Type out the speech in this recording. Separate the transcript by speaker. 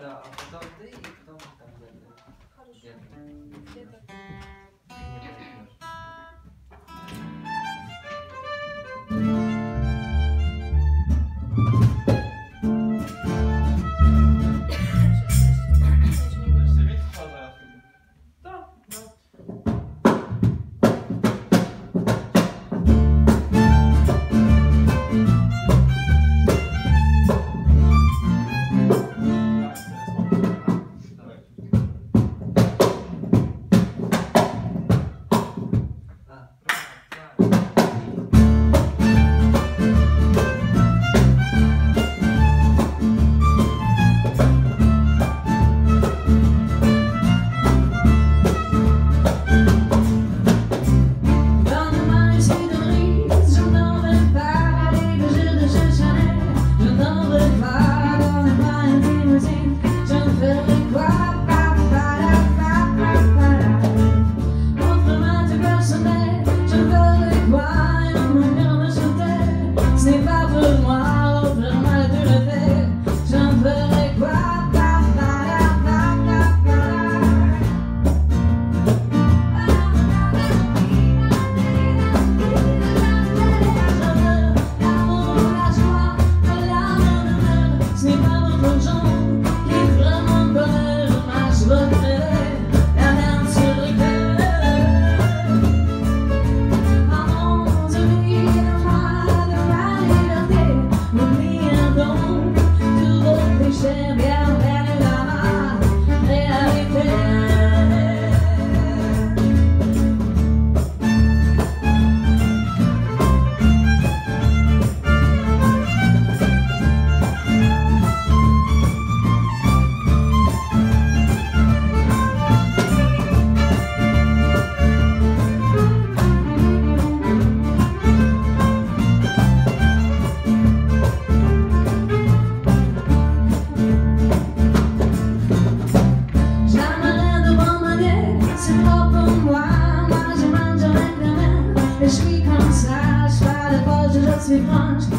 Speaker 1: Да,
Speaker 2: а потом ты, и потом там.
Speaker 3: Хорошо.
Speaker 4: Нет. Нет. Why dimanche